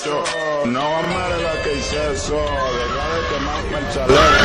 muchacho. No me la que hice eso. Deja de quemarme el chaleco.